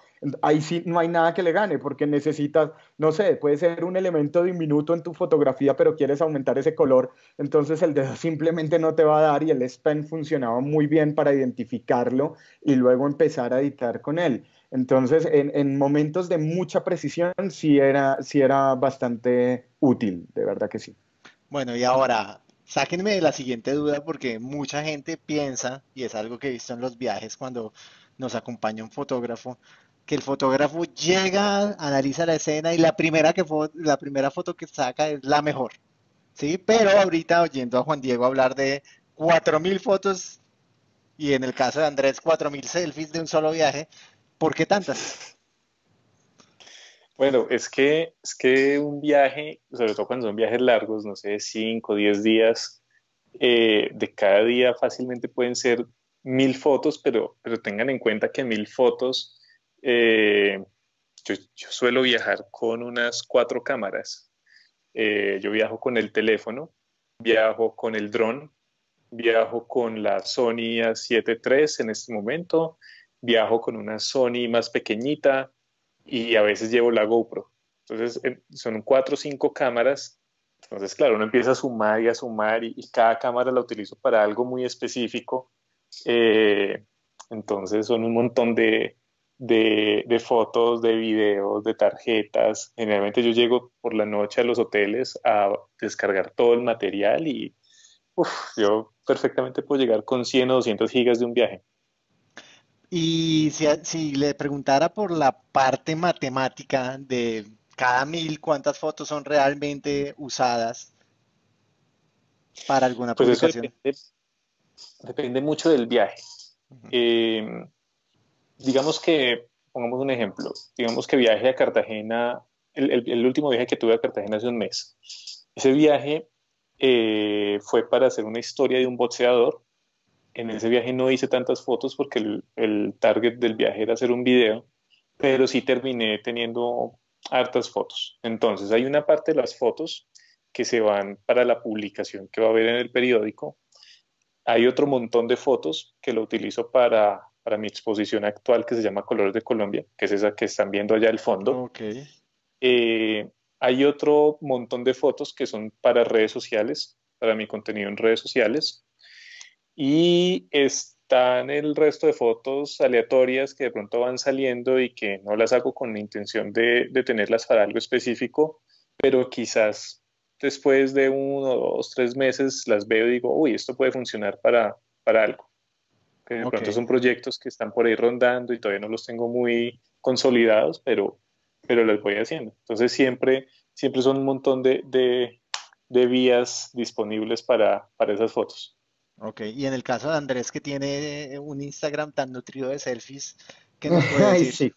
ahí sí no hay nada que le gane porque necesitas, no sé, puede ser un elemento diminuto en tu fotografía, pero quieres aumentar ese color, entonces el dedo simplemente no te va a dar y el S Pen funcionaba muy bien para identificarlo y luego empezar a editar con él. Entonces, en, momentos de mucha precisión sí era, sí era bastante útil, de verdad que sí. Bueno, y ahora, sáquenme la siguiente duda porque mucha gente piensa, y es algo que he visto en los viajes cuando nos acompaña un fotógrafo, que el fotógrafo llega, analiza la escena y la primera, que la primera foto que saca es la mejor. ¿sí? Pero ahorita oyendo a Juan Diego hablar de 4.000 fotos y en el caso de Andrés 4.000 selfies de un solo viaje, ¿por qué tantas? Bueno, es que, es que un viaje, sobre todo cuando son viajes largos, no sé, 5, 10 días, eh, de cada día fácilmente pueden ser mil fotos, pero, pero tengan en cuenta que mil fotos eh, yo, suelo viajar con unas cuatro cámaras. Eh, yo viajo con el teléfono, viajo con el dron, viajo con la Sony A7 III en este momento, viajo con una Sony más pequeñita y a veces llevo la GoPro. Entonces son cuatro o cinco cámaras. Entonces, claro, uno empieza a sumar y a sumar y, cada cámara la utilizo para algo muy específico. Eh, entonces son un montón de, de, fotos, de videos, de tarjetas. Generalmente yo llego por la noche a los hoteles a descargar todo el material y yo perfectamente puedo llegar con 100 o 200 gigas de un viaje. Y si, si le preguntara por la parte matemática de cada mil, ¿cuántas fotos son realmente usadas para alguna pues publicación? depende, mucho del viaje digamos que, pongamos un ejemplo, digamos que viaje a Cartagena, el, último viaje que tuve a Cartagena hace un mes. Ese viaje eh, fue para hacer una historia de un boxeador. En ese viaje no hice tantas fotos porque el, el target del viaje era hacer un video, pero sí terminé teniendo hartas fotos. Entonces hay una parte de las fotos que se van para la publicación que va a haber en el periódico. Hay otro montón de fotos que lo utilizo para, para mi exposición actual que se llama Colores de Colombia, que es esa que están viendo allá al fondo. Eh, hay otro montón de fotos que son para redes sociales, para mi contenido en redes sociales. Y están el resto de fotos aleatorias que de pronto van saliendo y que no las hago con la intención de, de tenerlas para algo específico, pero quizás después de uno, dos, tres meses las veo y digo, uy, esto puede funcionar para, para algo. Que de pronto son proyectos que están por ahí rondando y todavía no los tengo muy consolidados, pero, pero los voy haciendo. Entonces siempre, siempre son un montón de, de, de vías disponibles para, para esas fotos. Ok, y en el caso de Andrés que tiene un Instagram tan nutrido de selfies, ¿qué nos puede Ay, decir? sí.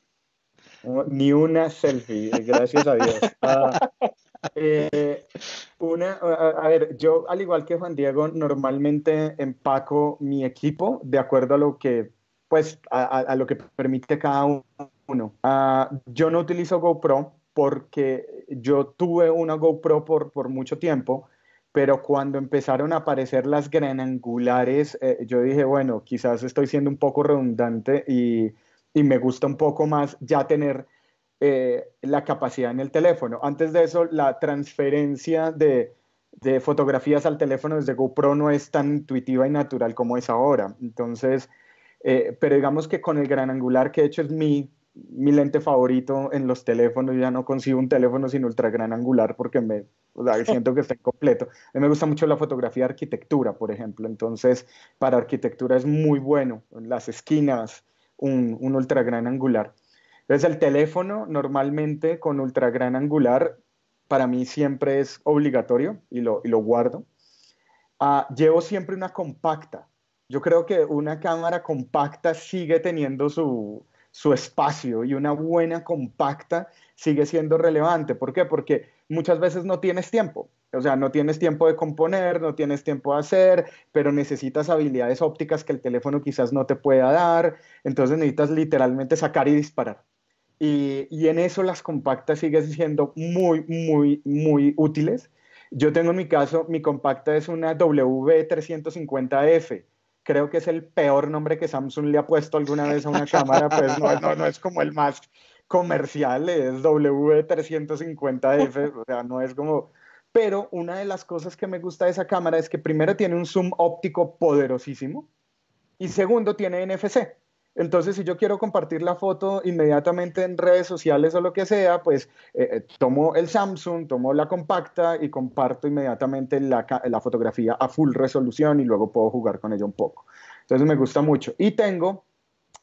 No, Ni una selfie, gracias a Dios. Ah, eh, una, a, a ver, yo al igual que Juan Diego, normalmente empaco mi equipo de acuerdo a lo que, pues, a lo que permite cada uno. Ah, yo no utilizo GoPro porque yo tuve una GoPro por, por mucho tiempo, pero cuando empezaron a aparecer las granangulares, eh, yo dije, bueno, quizás estoy siendo un poco redundante y, y me gusta un poco más ya tener eh, la capacidad en el teléfono. Antes de eso, la transferencia de, de fotografías al teléfono desde GoPro no es tan intuitiva y natural como es ahora. Entonces, eh, pero digamos que con el gran angular, que de hecho es mi, mi lente favorito en los teléfonos, ya no consigo un teléfono sin ultra gran angular porque me o sea, siento que está incompleto. A mí me gusta mucho la fotografía de arquitectura, por ejemplo. Entonces, para arquitectura es muy bueno. Las esquinas, un, un ultra gran angular. Entonces, el teléfono normalmente con ultra gran angular para mí siempre es obligatorio y lo, y lo guardo. Ah, llevo siempre una compacta. Yo creo que una cámara compacta sigue teniendo su, su espacio y una buena compacta sigue siendo relevante. ¿Por qué? Porque muchas veces no tienes tiempo. O sea, no tienes tiempo de componer, no tienes tiempo de hacer, pero necesitas habilidades ópticas que el teléfono quizás no te pueda dar. Entonces necesitas literalmente sacar y disparar. Y, y en eso las compactas siguen siendo muy, muy, muy útiles. Yo tengo en mi caso, mi compacta es una W350F. Creo que es el peor nombre que Samsung le ha puesto alguna vez a una cámara, pues no, no, es como el más comercial, es W350F, o sea, no es como... Pero una de las cosas que me gusta de esa cámara es que primero tiene un zoom óptico poderosísimo y segundo tiene NFC. Entonces, si yo quiero compartir la foto inmediatamente en redes sociales o lo que sea, pues eh, tomo el Samsung, tomo la compacta y comparto inmediatamente la, fotografía a full resolución y luego puedo jugar con ella un poco. Entonces, me gusta mucho. Y tengo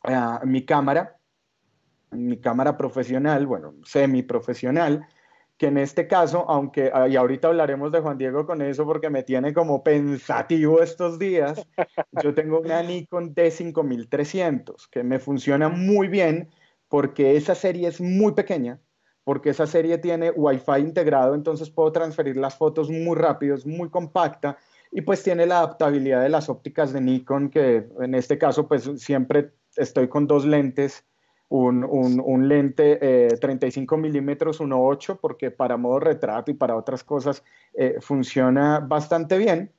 uh, mi cámara, mi cámara profesional, bueno, semi profesional, que en este caso, aunque, y ahorita hablaremos de Juan Diego con eso porque me tiene como pensativo estos días, yo tengo una Nikon D5300 que me funciona muy bien porque esa serie es muy pequeña, porque esa serie tiene Wi-Fi integrado, entonces puedo transferir las fotos muy rápido, es muy compacta y pues tiene la adaptabilidad de las ópticas de Nikon, que en este caso pues siempre estoy con dos lentes un, un, lente eh, 35 milímetros 1.8 porque para modo retrato y para otras cosas eh, funciona bastante bien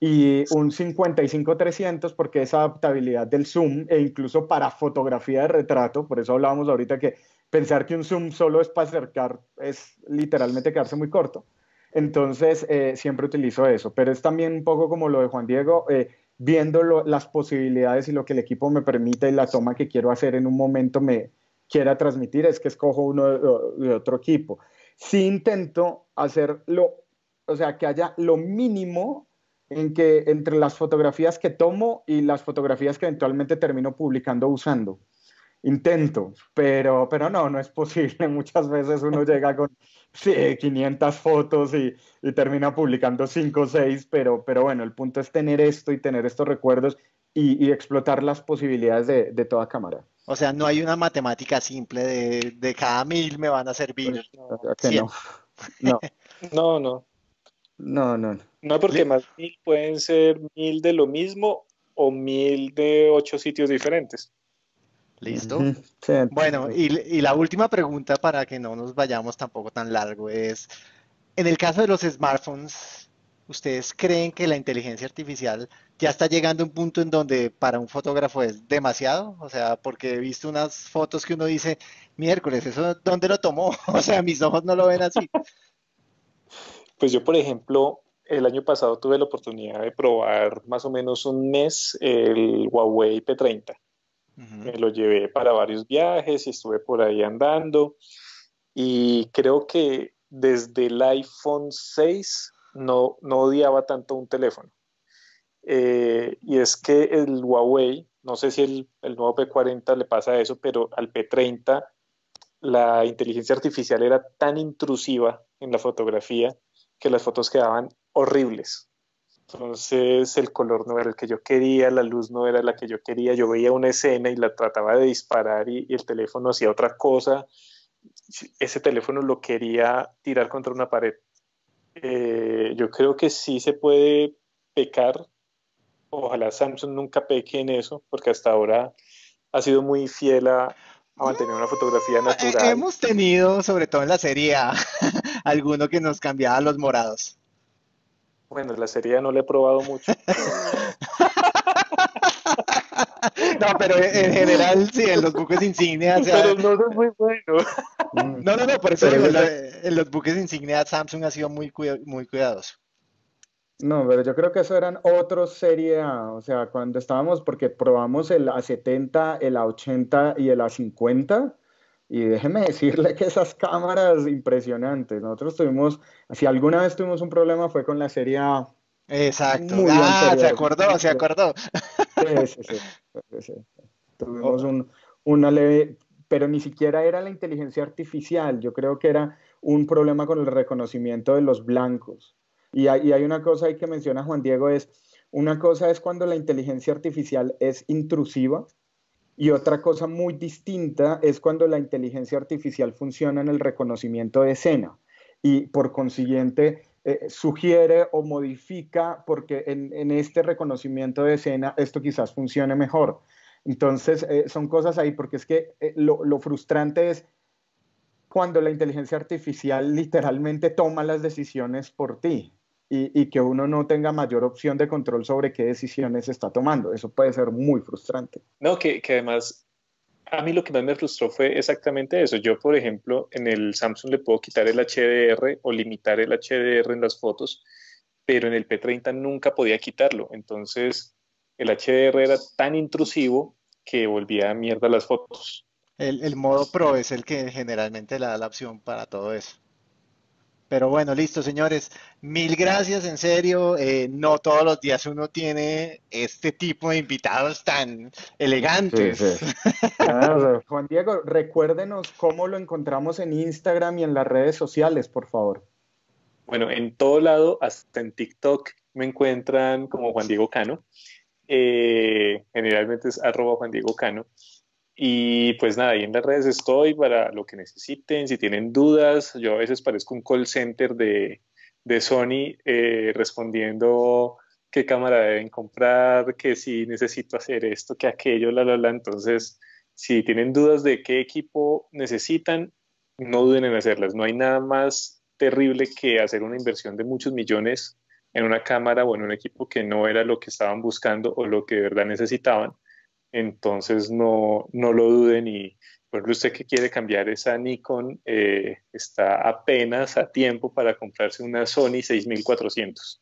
y un 55-300 porque esa adaptabilidad del zoom e incluso para fotografía de retrato, por eso hablábamos ahorita que pensar que un zoom solo es para acercar es literalmente quedarse muy corto. Entonces eh, siempre utilizo eso, pero es también un poco como lo de Juan Diego, eh, viendo las posibilidades y lo que el equipo me permite y la toma que quiero hacer en un momento me quiera transmitir, es que escojo uno de, otro equipo. Sí intento hacerlo, o sea, que haya lo mínimo en que entre las fotografías que tomo y las fotografías que eventualmente termino publicando usando. Intento, pero, pero no, no es posible. Muchas veces uno llega con 500 fotos y, y, termina publicando 5 o 6, pero, pero bueno, el punto es tener esto y tener estos recuerdos y, y explotar las posibilidades de, de, toda cámara. O sea, no hay una matemática simple de, de cada mil me van a servir. No, que no. No. no, no. No, no. No, porque más mil pueden ser mil de lo mismo o mil de ocho sitios diferentes. ¿Listo? Uh -huh. bueno, y, y, la última pregunta para que no nos vayamos tampoco tan largo es, en el caso de los smartphones, ¿ustedes creen que la inteligencia artificial ya está llegando a un punto en donde para un fotógrafo es demasiado? O sea, porque he visto unas fotos que uno dice, miércoles, ¿eso dónde lo tomó? O sea, mis ojos no lo ven así. Pues yo, por ejemplo, el año pasado tuve la oportunidad de probar más o menos un mes el Huawei P30. Me lo llevé para varios viajes y estuve por ahí andando. Y creo que desde el iPhone 6 no, no odiaba tanto un teléfono. Eh, y es que el Huawei, no sé si el, el, nuevo P40 le pasa eso, pero al P30 la inteligencia artificial era tan intrusiva en la fotografía que las fotos quedaban horribles. Entonces el color no era el que yo quería, la luz no era la que yo quería, yo veía una escena y la trataba de disparar y, el teléfono hacía otra cosa. Ese teléfono lo quería tirar contra una pared. Eh, yo creo que sí se puede pecar. Ojalá Samsung nunca peque en eso, porque hasta ahora ha sido muy fiel a, a mantener una fotografía eh, natural. Hemos tenido, sobre todo en la serie alguno que nos cambiaba los morados. Bueno, la serie no la he probado mucho. no, pero en general sí, en los buques insignia. pero no es muy bueno. No, no, no, por eso en los buques insignia Samsung ha sido muy, muy cuidadoso. No, pero yo creo que eso eran otros serie A, o sea, cuando estábamos, porque probamos el A70, el A80 y el A50, y déjeme decirle que esas cámaras impresionantes, nosotros tuvimos, si alguna vez tuvimos un problema fue con la serie A. Exacto, ah, se acordó, se acordó. Sí, sí, sí. Tuvimos un, una leve, pero ni siquiera era la inteligencia artificial, yo creo que era un problema con el reconocimiento de los blancos. Y hay, hay una cosa ahí que menciona Juan Diego, es una cosa es cuando la inteligencia artificial es intrusiva y otra cosa muy distinta es cuando la inteligencia artificial funciona en el reconocimiento de escena y por consiguiente eh, sugiere o modifica porque en, este reconocimiento de escena esto quizás funcione mejor. Entonces, eh, son cosas ahí porque es que eh, lo, lo frustrante es cuando la inteligencia artificial literalmente toma las decisiones por ti y, que uno no tenga mayor opción de control sobre qué decisiones está tomando. Eso puede ser muy frustrante. No, que, que además a mí lo que más me frustró fue exactamente eso. Yo, por ejemplo, en el Samsung le puedo quitar el HDR o limitar el HDR en las fotos, pero en el P30 nunca podía quitarlo. Entonces, el HDR era tan intrusivo que volvía a mierda las fotos. El, el modo Pro es el que generalmente le da la opción para todo eso. Pero bueno, listo, señores. Mil gracias, en serio. Eh, no todos los días uno tiene este tipo de invitados tan elegantes. Juan Diego, recuérdenos cómo lo encontramos en Instagram y en las redes sociales, por favor. Bueno, en todo lado, hasta en TikTok, me encuentran como Juan Diego Cano. Eh, generalmente es arroba Juan Diego Cano. Y pues nada, ahí en las redes estoy para lo que necesiten. Si tienen dudas, yo a veces parezco un call center de, de Sony eh, respondiendo qué cámara deben comprar, que si necesito hacer esto, que aquello, la, la, la. Entonces, si tienen dudas de qué equipo necesitan, no duden en hacerlas. No hay nada más terrible que hacer una inversión de muchos millones en una cámara o en un equipo que no era lo que estaban buscando o lo que de verdad necesitaban entonces no, no lo duden y por ejemplo usted que quiere cambiar esa Nikon eh, está apenas a tiempo para comprarse una Sony 6400.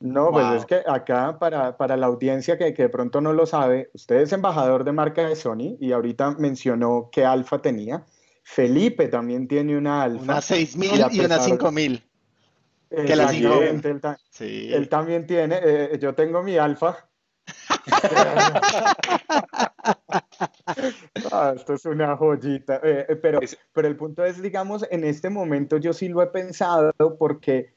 No, pues es que acá para, para la audiencia que, que, de pronto no lo sabe, usted es embajador de marca de Sony y ahorita mencionó qué alfa tenía. Felipe también tiene una alfa. Una 6000 y, una 5000. que la él, sí. él, también tiene, eh, yo tengo mi alfa Ah, esto es una joyita, eh, eh, pero, pero el punto es, digamos, en este momento yo sí lo he pensado porque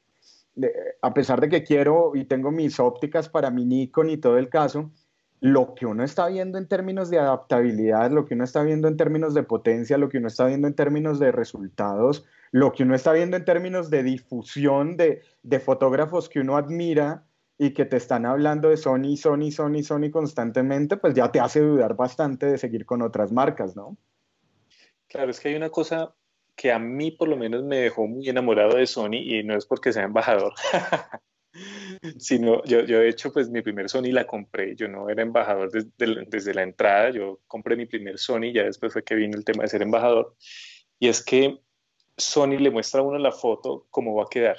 a pesar de que quiero y tengo mis ópticas para mi Nikon y todo el caso, lo que uno está viendo en términos de adaptabilidad, lo que uno está viendo en términos de potencia, lo que uno está viendo en términos de resultados, lo que uno está viendo en términos de difusión de, de fotógrafos que uno admira, y que te están hablando de Sony, Sony, Sony, Sony constantemente, pues ya te hace dudar bastante de seguir con otras marcas, ¿no? Claro, es que hay una cosa que a mí por lo menos me dejó muy enamorado de Sony y no es porque sea embajador, sino yo, yo de hecho pues mi primer Sony la compré, yo no era embajador desde, desde la entrada, yo compré mi primer Sony, ya después fue que vino el tema de ser embajador, y es que Sony le muestra a uno la foto cómo va a quedar.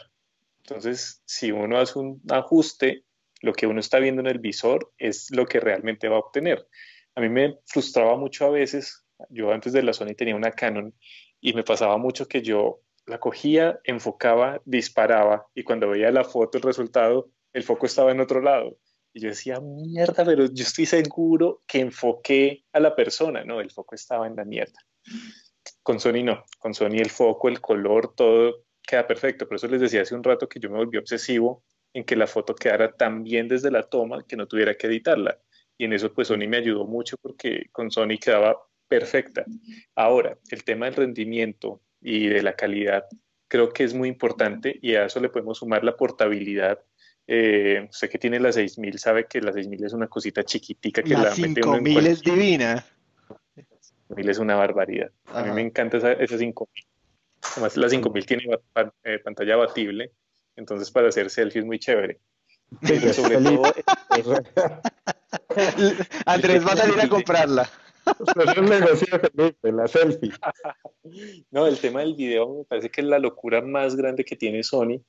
Entonces, si uno hace un ajuste, lo que uno está viendo en el visor es lo que realmente va a obtener. A mí me frustraba mucho a veces, yo antes de la Sony tenía una Canon y me pasaba mucho que yo la cogía, enfocaba, disparaba y cuando veía la foto, el resultado, el foco estaba en otro lado. Y yo decía, mierda, pero yo estoy seguro que enfoqué a la persona, no, el foco estaba en la mierda. Con Sony no, con Sony el foco, el color, todo queda perfecto. Por eso les decía hace un rato que yo me volví obsesivo en que la foto quedara tan bien desde la toma que no tuviera que editarla. Y en eso pues Sony me ayudó mucho porque con Sony quedaba perfecta. Ahora, el tema del rendimiento y de la calidad creo que es muy importante y a eso le podemos sumar la portabilidad. Eh, sé que tiene la 6000, sabe que la 6000 es una cosita chiquitica que la, la 5000 es divina. 5000 es una barbaridad. A mí me encanta esa, esa 5000. Además, la 5000 tiene eh, pantalla abatible, entonces para hacer selfies es muy chévere. Pero sobre todo... Andrés va a salir a comprarla. Es un negocio, la selfie. No, el tema del video me parece que es la locura más grande que tiene Sony.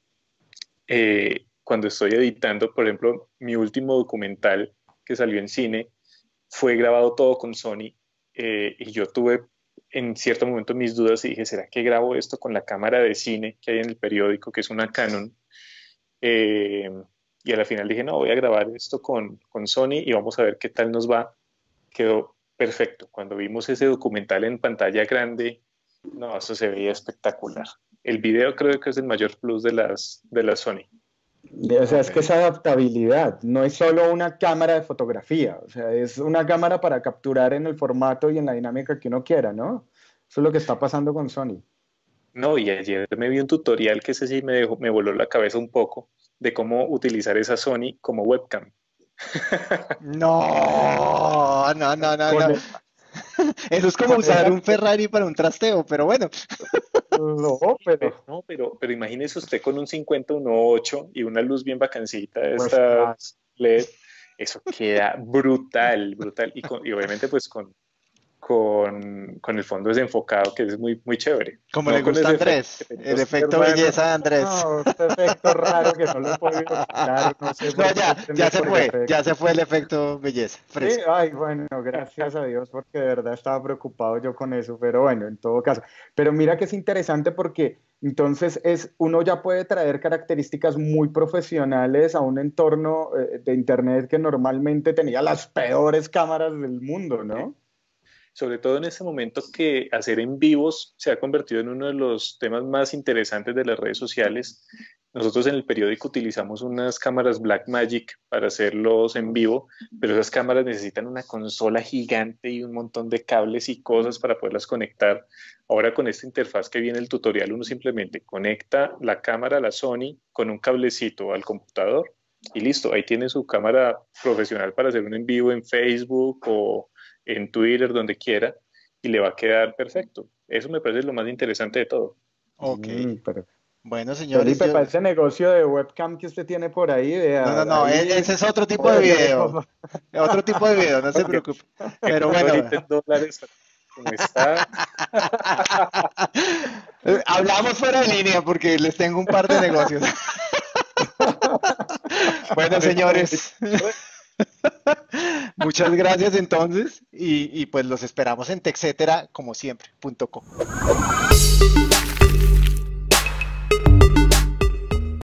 Eh, cuando estoy editando, por ejemplo, mi último documental que salió en cine fue grabado todo con Sony eh, y yo tuve en cierto momento mis dudas y dije, ¿será que grabo esto con la cámara de cine que hay en el periódico, que es una Canon? Eh, y a la final dije, no, voy a grabar esto con, con Sony y vamos a ver qué tal nos va. Quedó perfecto. Cuando vimos ese documental en pantalla grande, no, eso se veía espectacular. El video creo que es el mayor plus de las, de la Sony. O sea, es que esa adaptabilidad no es solo una cámara de fotografía, o sea, es una cámara para capturar en el formato y en la dinámica que uno quiera, ¿no? Eso es lo que está pasando con Sony. No, y ayer me vi un tutorial que ese sí me, dejó, me voló la cabeza un poco de cómo utilizar esa Sony como webcam. No, no, no, no, no. Eso es como usar un Ferrari para un trasteo, pero bueno. No, pero. No, pero, pero imagínese usted con un 5018 y una luz bien vacancita de pues, estas LED. Eso queda brutal, brutal. Y, y obviamente, pues con, con, con, el fondo desenfocado, que es muy, muy chévere. Como le gusta a Andrés, el efecto belleza de Andrés. No, este efecto raro que no lo he podido no sé no, ya, ya se fue, ya se fue el efecto belleza. Sí, ay, bueno, gracias a Dios, porque de verdad estaba preocupado yo con eso, pero bueno, en todo caso. Pero mira que es interesante porque entonces es, uno ya puede traer características muy profesionales a un entorno eh, de Internet que normalmente tenía las peores cámaras del mundo, ¿no? Sobre todo en este momento que hacer en vivos se ha convertido en uno de los temas más interesantes de las redes sociales. Nosotros en el periódico utilizamos unas cámaras Blackmagic para hacerlos en vivo, pero esas cámaras necesitan una consola gigante y un montón de cables y cosas para poderlas conectar. Ahora con esta interfaz que viene el tutorial, uno simplemente conecta la cámara la Sony con un cablecito al computador y listo, ahí tiene su cámara profesional para hacer un en vivo en Facebook o en Twitter, donde quiera, y le va a quedar perfecto. Eso me parece lo más interesante de todo. Ok. Mm, bueno, señores. Felipe, para ese negocio de webcam que usted tiene por ahí, No, no, no, ese es otro tipo de video. otro tipo de video, no se preocupe. Pero bueno. dólares, está? Hablamos fuera de línea porque les tengo un par de negocios. bueno, señores. Muchas gracias entonces y, pues los esperamos en texetera como siempre.com.